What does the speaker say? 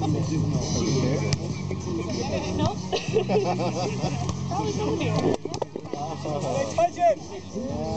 Probably. Touch it!